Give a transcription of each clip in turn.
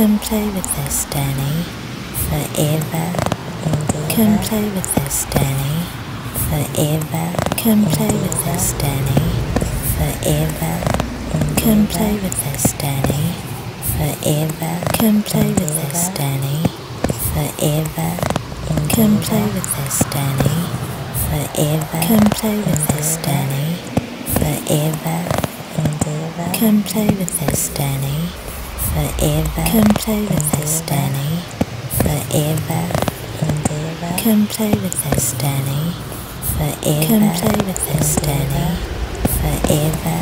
Come play with us, Danny, forever. Come play with us, Danny, forever. Come play with us, Danny, forever. Come play with us, Danny, forever. Come play with us, Danny, forever. Come play with us, Danny, forever. Come play with us, Danny, forever. Come play with us, Danny, forever. Come play with us, Danny, forever. And ever. Come play with us, Danny, forever. Come play with us, Danny, forever.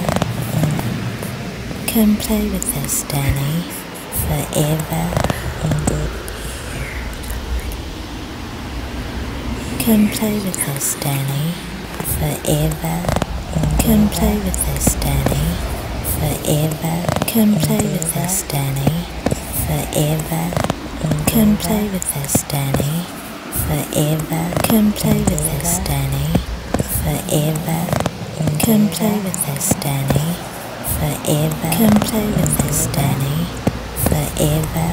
Come play with us, Danny, forever. Come play with us, Danny, forever. Come play with us, Danny, forever. Come play with us, Danny, forever. Come play with us, Danny, forever. Come play with us, Danny, forever. Come play with us, Danny, forever. Come play with us, Danny, forever.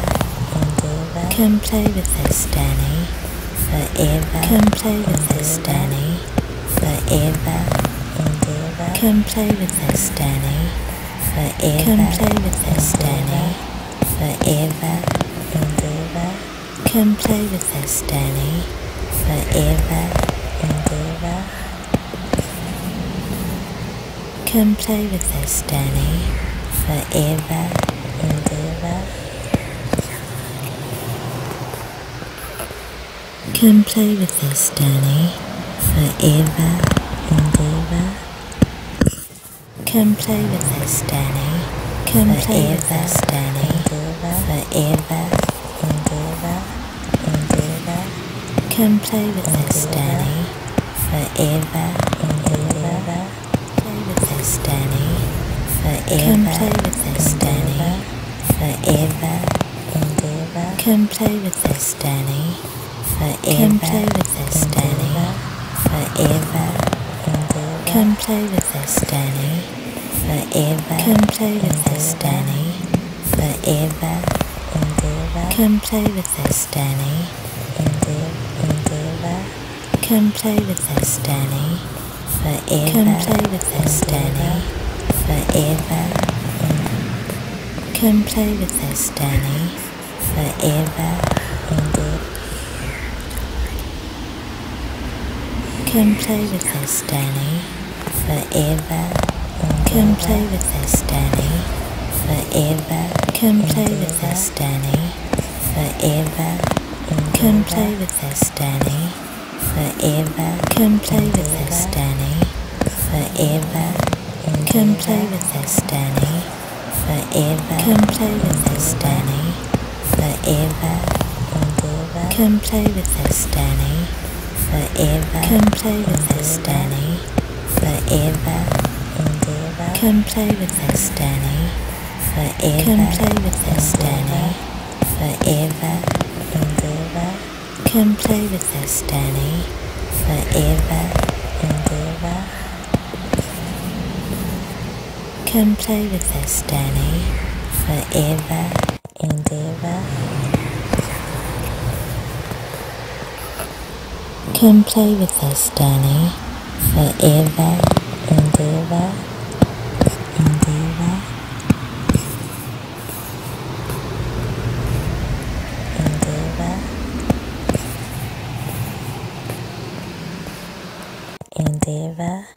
Come play with us, Danny, forever. Come play with us, Danny, forever. Come play with us, Danny, forever. Come play with us, Danny, forever. And ever come play with us, Danny, forever. And ever come play with us, Danny, forever. And ever come play with us, Danny, forever. Come play with us, Danny. Come play with us, Danny, forever. Come play with us, Danny, forever. Play with us, Danny, forever. Come play with us, Danny, forever. Come play with us, Danny, forever. Come play with us, Danny, forever. Come play with us, Danny, forever. Come play with us, Danny, forever. Come play with us, Danny. Come play with us, Danny, forever. Come play with us, Danny, forever. Come play with us, Danny, forever. Come play with us, Danny, forever. Come play with us, Danny, forever. Come play with us, Danny, forever. Come play with us, Danny, forever. Come play with us, Danny, forever. Come play with us, Danny, forever. Come play with us, Danny, forever. Come play with us, Danny, forever. Come play with Danny, forever. Come play with us, Danny, forever. Come play with us, Danny, forever. And ever. Come play with us, Danny, forever. And ever. Come play with us, Danny, forever and ever. Come play with us, Danny, forever and ever Deva.